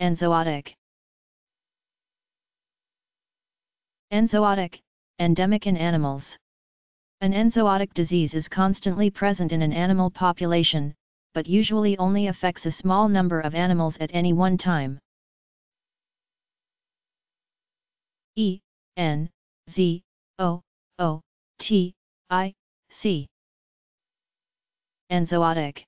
Enzootic Enzootic, endemic in animals. An enzootic disease is constantly present in an animal population, but usually only affects a small number of animals at any one time. E N Z O O T I C Enzootic